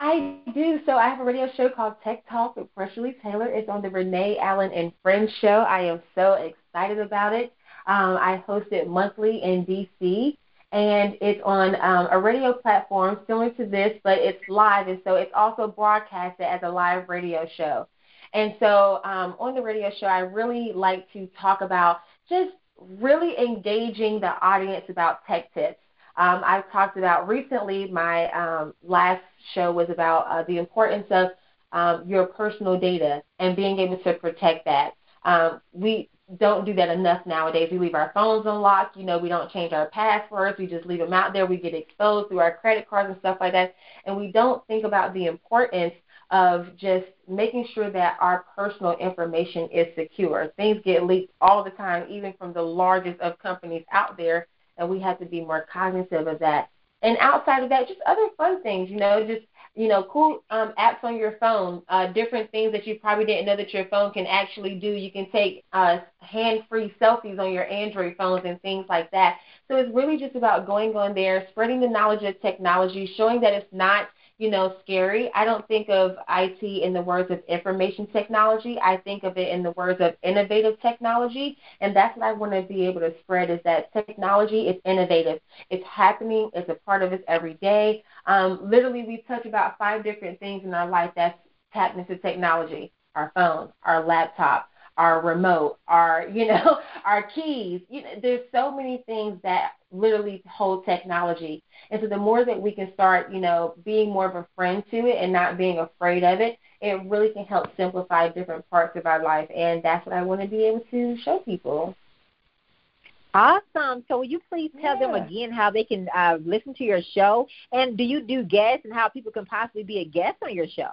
I do. So I have a radio show called Tech Talk with Porscha Taylor. It's on the Renee Allen and Friends show. I am so excited about it. Um, I host it monthly in DC, and it's on um, a radio platform similar to this, but it's live, and so it's also broadcasted as a live radio show. And so um, on the radio show, I really like to talk about just really engaging the audience about tech tips. Um, I've talked about recently, my um, last show was about uh, the importance of um, your personal data and being able to protect that. Um, we don't do that enough nowadays. We leave our phones unlocked. You know, we don't change our passwords. We just leave them out there. We get exposed through our credit cards and stuff like that. And we don't think about the importance of just making sure that our personal information is secure. Things get leaked all the time, even from the largest of companies out there and we have to be more cognizant of that. And outside of that, just other fun things, you know, just you know, cool um, apps on your phone, uh, different things that you probably didn't know that your phone can actually do. You can take uh, hand-free selfies on your Android phones and things like that. So it's really just about going on there, spreading the knowledge of technology, showing that it's not you know, scary. I don't think of IT in the words of information technology. I think of it in the words of innovative technology, and that's what I want to be able to spread is that technology is innovative. It's happening. It's a part of us every day. Um, literally, we touch about five different things in our life that's tapped into technology: our phone, our laptop, our remote, our [laughs] you know, our keys. You know, there's so many things that literally hold technology. And so the more that we can start, you know, being more of a friend to it and not being afraid of it, it really can help simplify different parts of our life. And that's what I want to be able to show people. Awesome. So will you please tell yeah. them again how they can uh, listen to your show? And do you do guests and how people can possibly be a guest on your show?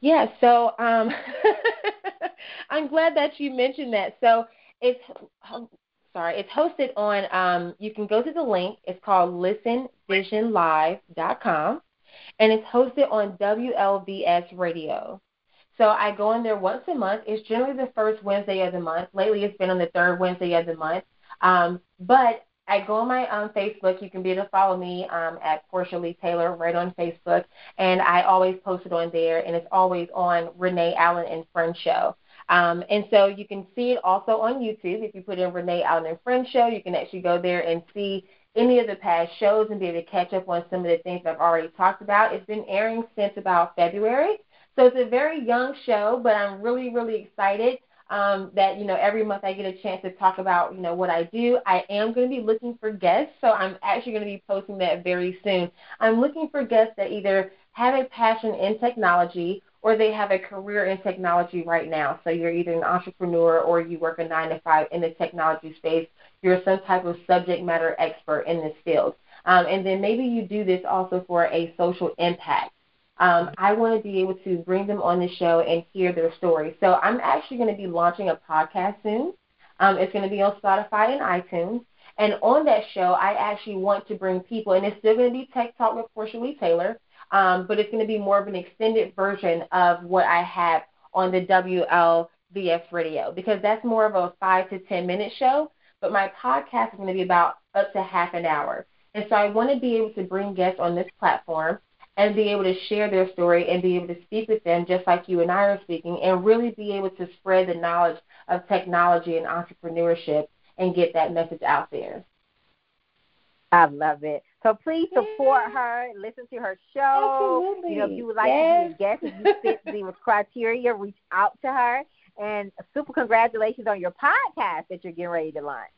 Yeah, so um, [laughs] [laughs] I'm glad that you mentioned that. So it's um, sorry, it's hosted on. Um, you can go to the link. It's called ListenVisionLive.com, and it's hosted on WLVS Radio. So I go in there once a month. It's generally the first Wednesday of the month. Lately, it's been on the third Wednesday of the month. Um, but I go on my um, Facebook. You can be able to follow me um, at Porscha Lee Taylor right on Facebook, and I always post it on there, and it's always on Renee Allen and Friends Show. Um, and so you can see it also on YouTube. If you put in Renee Allen and Friends Show, you can actually go there and see any of the past shows and be able to catch up on some of the things I've already talked about. It's been airing since about February. So it's a very young show, but I'm really, really excited um, that you know every month I get a chance to talk about you know what I do. I am going to be looking for guests, so I'm actually going to be posting that very soon. I'm looking for guests that either have a passion in technology or they have a career in technology right now. So you're either an entrepreneur or you work a nine to five in the technology space. You're some type of subject matter expert in this field. Um, and then maybe you do this also for a social impact. Um, I want to be able to bring them on the show and hear their story. So I'm actually going to be launching a podcast soon. Um, it's going to be on Spotify and iTunes. And on that show, I actually want to bring people, and it's still going to be Tech Talk with Porscha Lee Taylor, um, but it's going to be more of an extended version of what I have on the WLVS radio because that's more of a five to 10 minute show. But my podcast is going to be about up to half an hour. And so I want to be able to bring guests on this platform and be able to share their story and be able to speak with them just like you and I are speaking and really be able to spread the knowledge of technology and entrepreneurship and get that message out there. I love it. So please support her, listen to her show. Absolutely. You know, if you would like yes. to be a guest, if you fit the [laughs] criteria, reach out to her. And super congratulations on your podcast that you're getting ready to launch.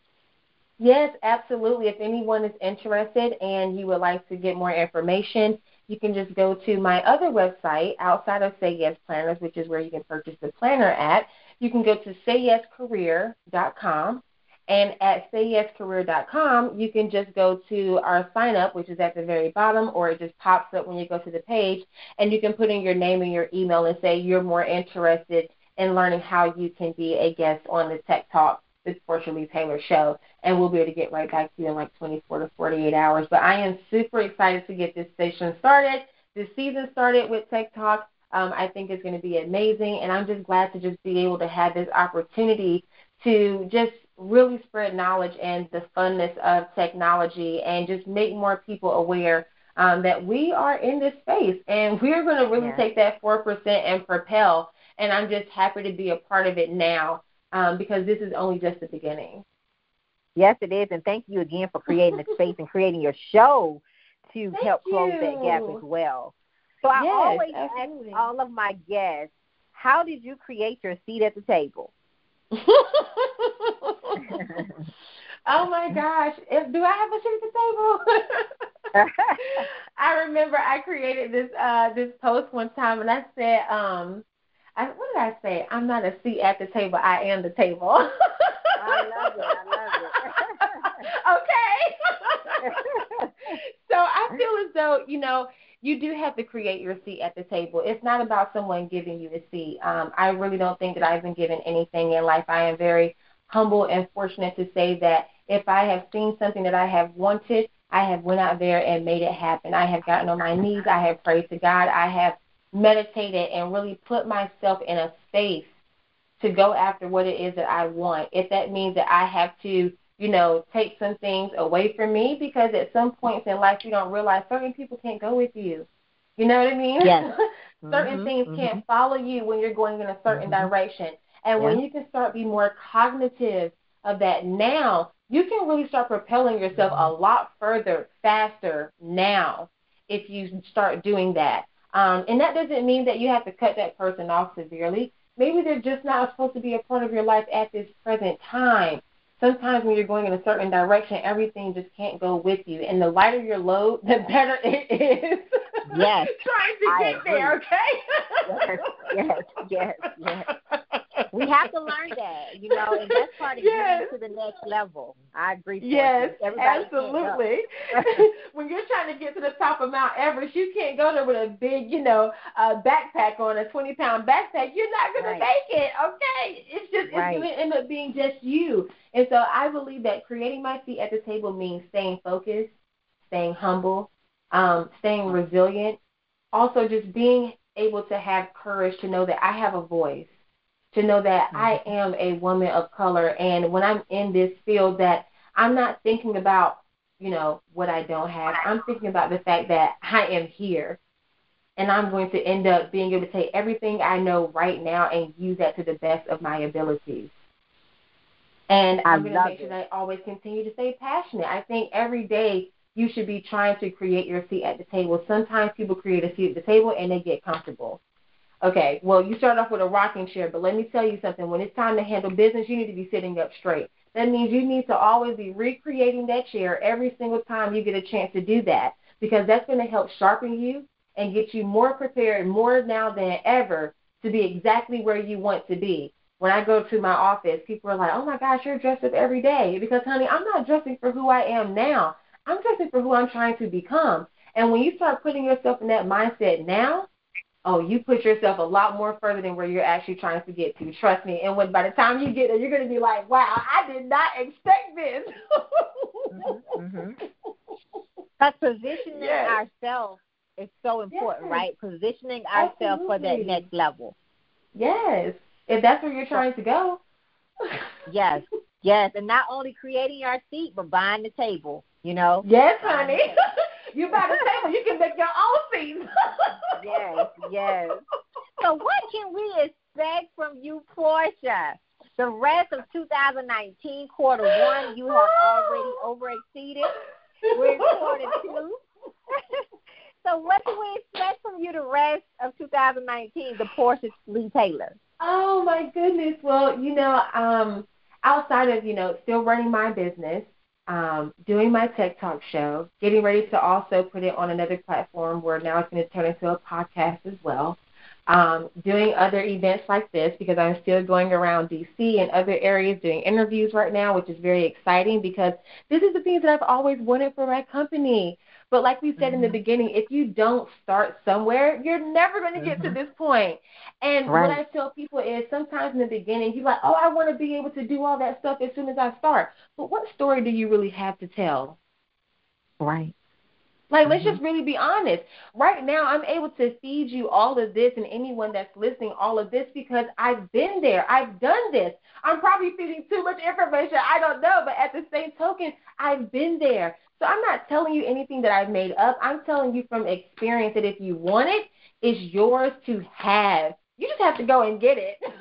Yes, absolutely. If anyone is interested and you would like to get more information, you can just go to my other website outside of Say Yes Planners, which is where you can purchase the planner at. You can go to sayyescareer.com. And at sayyescareer.com, you can just go to our sign up, which is at the very bottom, or it just pops up when you go to the page, and you can put in your name and your email and say you're more interested in learning how you can be a guest on the Tech Talk this Porscha Lee Taylor show, and we'll be able to get right back to you in like 24 to 48 hours. But I am super excited to get this station started, this season started with Tech Talk. Um, I think it's going to be amazing, and I'm just glad to just be able to have this opportunity to just really spread knowledge and the funness of technology and just make more people aware um, that we are in this space and [laughs] we're going to really yeah. take that 4% and propel. And I'm just happy to be a part of it now um, because this is only just the beginning. Yes, it is. And thank you again for creating the space and creating your show to thank help you. close that gap as well. So I yes, always absolutely. ask all of my guests, how did you create your seat at the table? [laughs] oh my gosh. If do I have a seat at the table? [laughs] [laughs] I remember I created this uh this post one time and I said, um I, what did I say? I'm not a seat at the table. I am the table. I love it. I love it. [laughs] okay. [laughs] so I feel as though you know you do have to create your seat at the table. It's not about someone giving you a seat. Um, I really don't think that I've been given anything in life. I am very humble and fortunate to say that if I have seen something that I have wanted, I have went out there and made it happen. I have gotten on my knees. I have prayed to God. I have meditated and really put myself in a space to go after what it is that I want. If that means that I have to, you know, take some things away from me because at some points in life you don't realize certain people can't go with you. You know what I mean? Yes. [laughs] certain mm-hmm, things mm-hmm. can't follow you when you're going in a certain Mhm. direction. And when you can start be more cognitive of that now, you can really start propelling yourself a lot further, faster now if you start doing that. Um, and that doesn't mean that you have to cut that person off severely. Maybe they're just not supposed to be a part of your life at this present time. Sometimes when you're going in a certain direction, everything just can't go with you. And the lighter your load, [laughs] the better it is. Yes. [laughs] Trying to I get there, okay? yes, yes, yes, yes. [laughs] We have to learn that, you know, and that's part of Yes. getting to the next level. I agree. Yes, Everybody can't go. absolutely. [laughs] when you're trying to get to the top of Mount Everest, you can't go there with a big, you know, uh, backpack on a 20 pound backpack. You're not going Right. to make it. Okay, it's just Right. it's going to end up being just you. And so I believe that creating my seat at the table means staying focused, staying humble, um, staying resilient, also just being able to have courage to know that I have a voice to know that mm-hmm. I am a woman of color and when I'm in this field that I'm not thinking about, you know, what I don't have. I'm thinking about the fact that I am here. And I'm going to end up being able to take everything I know right now and use that to the best of my abilities. And I I'm going to make sure that I always continue to stay passionate. I think every day you should be trying to create your seat at the table. Sometimes people create a seat at the table and they get comfortable. Okay, well, you start off with a rocking chair, but let me tell you something. When it's time to handle business, you need to be sitting up straight. That means you need to always be recreating that chair every single time you get a chance to do that because that's going to help sharpen you and get you more prepared more now than ever to be exactly where you want to be. When I go to my office, people are like, oh my gosh, you're dressed up every day. Because, honey, I'm not dressing for who I am now. I'm dressing for who I'm trying to become. And when you start putting yourself in that mindset now, oh, you put yourself a lot more further than where you're actually trying to get to. Trust me. And when by the time you get there, you're going to be like, wow, I did not expect this. [laughs] Mhm. Because positioning Yes. ourselves is so important, Yes. right? Positioning ourselves for that next level. yes, if that's where you're trying to go. [laughs] Yes, yes, and not only creating our seat, but buying the table. You know. Yes, honey. [laughs] you buy the table, you can make your own seats. [laughs] Yes, yes. So what can we expect from you, Porscha? The rest of 2019, quarter one, you have already over exceeded. We're in quarter two. [laughs] so what can we expect from you the rest of 2019, the Porscha Lee Taylor? Oh my goodness. Well, you know, um, outside of, you know, still running my business, um, doing my tech talk show, getting ready to also put it on another platform where now it's going to turn into a podcast as well. Um, doing other events like this because I'm still going around DC and other areas doing interviews right now, which is very exciting because this is the things that I've always wanted for my company. But like we said in the mm-hmm. beginning, if you don't start somewhere, you're never going to get to mm-hmm. this point. And what I tell people is sometimes in the beginning, you're like, oh, I want to be able to do all that stuff as soon as I start. But what story do you really have to tell? Right. Like, let's mm-hmm. just really be honest. Right now, I'm able to feed you all of this and anyone that's listening all of this because I've been there. I've done this. I'm probably feeding too much information. I don't know. But at the same token, I've been there. So I'm not telling you anything that I've made up. I'm telling you from experience that if you want it, it's yours to have. You just have to go and get it. [laughs]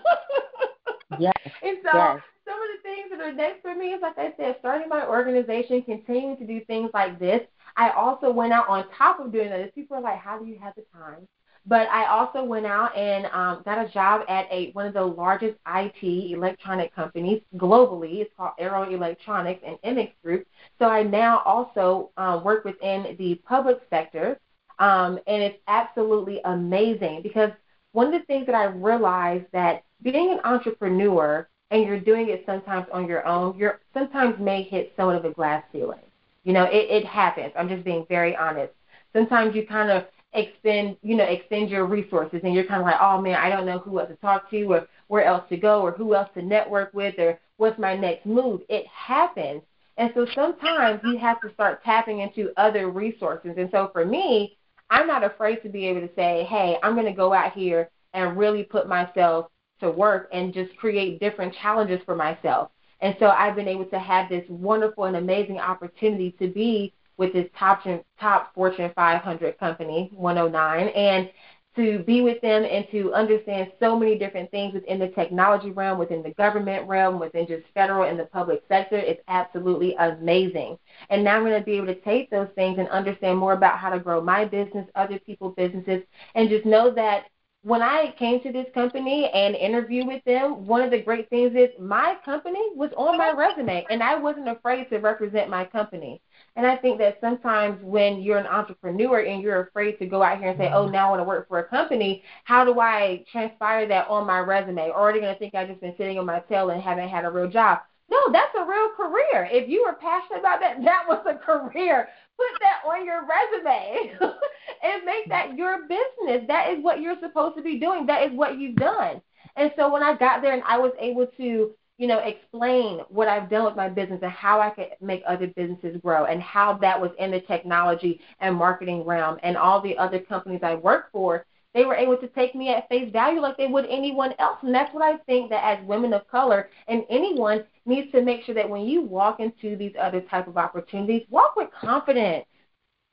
Yes. And so Yes. some of the things that are next for me is, like I said, starting my organization, continuing to do things like this. I also went out on top of doing that. People are like, how do you have the time? But I also went out and um, got a job at a one of the largest IT electronic companies globally. It's called Arrow Electronics and MX Group. So I now also uh, work within the public sector, um, and it's absolutely amazing because one of the things that I realized that being an entrepreneur and you're doing it sometimes on your own, you're sometimes may hit somewhat of a glass ceiling. You know, it, it happens. I'm just being very honest. Sometimes you kind of extend, you know, extend your resources and you're kind of like, oh man, I don't know who else to talk to or where else to go or who else to network with or what's my next move. It happens. And so sometimes you have to start tapping into other resources. And so for me, I'm not afraid to be able to say, hey, I'm going to go out here and really put myself to work and just create different challenges for myself. And so I've been able to have this wonderful and amazing opportunity to be with this top top Fortune 500 company, 109, and to be with them and to understand so many different things within the technology realm, within the government realm, within just federal and the public sector is absolutely amazing. And now I'm going to be able to take those things and understand more about how to grow my business, other people's businesses, and just know that when I came to this company and interviewed with them, one of the great things is my company was on my resume, and I wasn't afraid to represent my company. And I think that sometimes when you're an entrepreneur and you're afraid to go out here and say, oh, mm-hmm. now I want to work for a company, how do I transpire that on my resume? Or are they going to think I've just been sitting on my tail and haven't had a real job? No, that's a real career. If you were passionate about that, that was a career. Put that on your resume [laughs] and make that your business. That is what you're supposed to be doing. That is what you've done. And so when I got there and I was able to you know, explain what I've done with my business and how I could make other businesses grow and how that was in the technology and marketing realm and all the other companies I work for, they were able to take me at face value like they would anyone else. And that's what I think that as women of color and anyone needs to make sure that when you walk into these other type of opportunities, walk with confidence.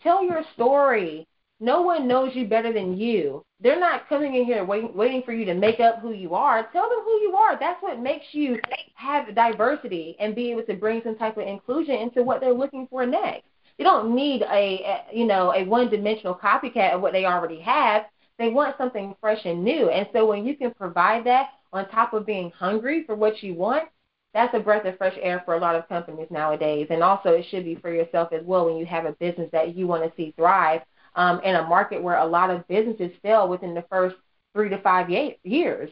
Tell your story. No one knows you better than you. They're not coming in here waiting, waiting for you to make up who you are. Tell them who you are. That's what makes you have diversity and be able to bring some type of inclusion into what they're looking for next. They don't need a, a you know a one-dimensional copycat of what they already have. They want something fresh and new. And so when you can provide that on top of being hungry for what you want, that's a breath of fresh air for a lot of companies nowadays. And also, it should be for yourself as well when you have a business that you want to see thrive um, in a market where a lot of businesses fail within the first three to five years.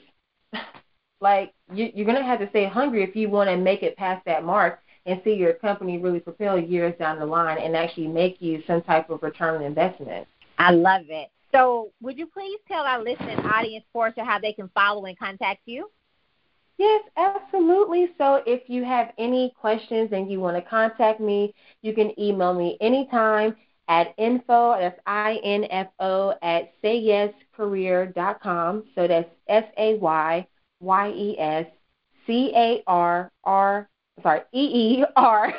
[laughs] like you, you're going to have to stay hungry if you want to make it past that mark and see your company really propel years down the line and actually make you some type of return on investment. I love it. So, would you please tell our listening audience, Porscha, how they can follow and contact you? Yes, absolutely. So if you have any questions and you want to contact me, you can email me anytime at info, that's I-N-F-O, at sayyescareer.com. So that's S-A-Y-Y-E-S C-A-R-R, sorry, E-E-R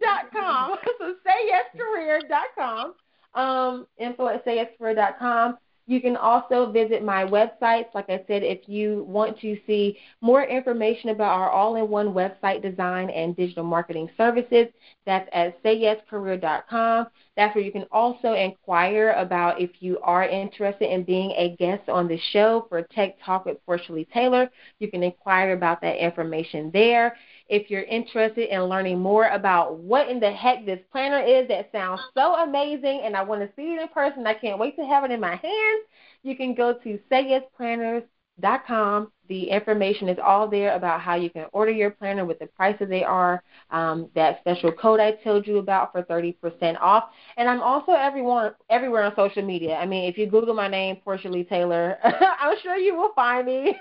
dot com. So [laughs] [laughs] sayyescareer.com. Um, info at sayyescareer.com. You can also visit my websites. Like I said, if you want to see more information about our all in one website design and digital marketing services, that's at sayyescareer.com. That's where you can also inquire about if you are interested in being a guest on the show for Tech Talk with Porscha Lee Taylor. You can inquire about that information there. If you're interested in learning more about what in the heck this planner is that sounds so amazing and I want to see it in person, I can't wait to have it in my hands, you can go to sayyesplanners.com the information is all there about how you can order your planner with the prices they are, um, that special code I told you about for 30% off. And I'm also everyone, everywhere on social media. I mean, if you Google my name, Porscha Lee Taylor, [laughs] I'm sure you will find me.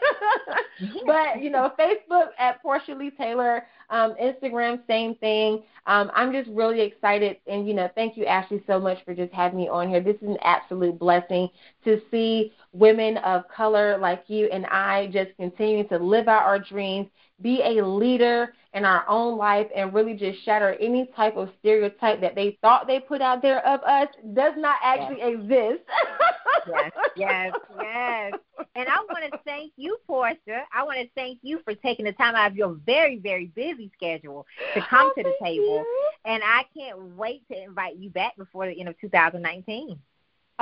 [laughs] but, you know, Facebook at Porscha Lee Taylor, um, Instagram, same thing. Um, I'm just really excited. And, you know, thank you, Ashley, so much for just having me on here. This is an absolute blessing to see women of color like you and I just continuing to live out our dreams, be a leader in our own life, and really just shatter any type of stereotype that they thought they put out there of us does not actually yes. exist. yes, yes, [laughs] yes. And I want to thank you, Porscha. I want to thank you for taking the time out of your very, very busy schedule to come oh, to the table. You. And I can't wait to invite you back before the end of 2019.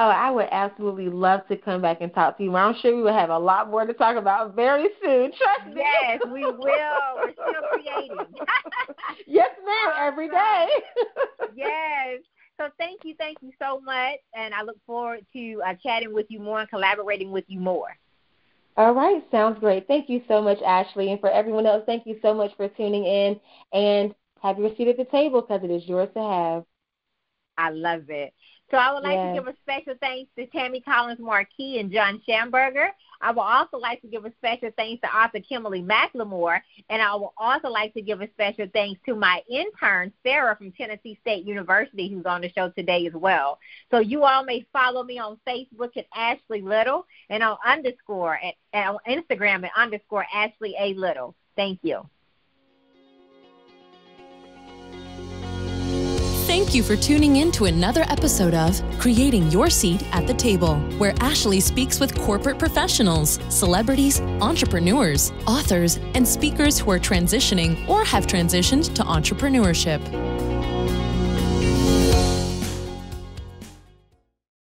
Oh, I would absolutely love to come back and talk to you. I'm sure we will have a lot more to talk about very soon. [laughs] Trust me. Yes, we will. We're still creating. [laughs] yes, ma'am. Every day. [laughs] yes. So thank you, thank you so much, and I look forward to uh, chatting with you more and collaborating with you more. All right, sounds great. Thank you so much, Ashley, and for everyone else, thank you so much for tuning in and have your seat at the table because it is yours to have. I love it. So I would like yes. to give a special thanks to Tammy Collins Marquis and John Schamberger. I would also like to give a special thanks to author Kimberly McLemore, and I would also like to give a special thanks to my intern Sarah from Tennessee State University, who's on the show today as well. So you all may follow me on Facebook at Ashley Little, and on underscore at, at on Instagram at underscore Ashley A Little. Thank you. Thank you for tuning in to another episode of Creating Your Seat at the Table, where Ashley speaks with corporate professionals, celebrities, entrepreneurs, authors, and speakers who are transitioning or have transitioned to entrepreneurship.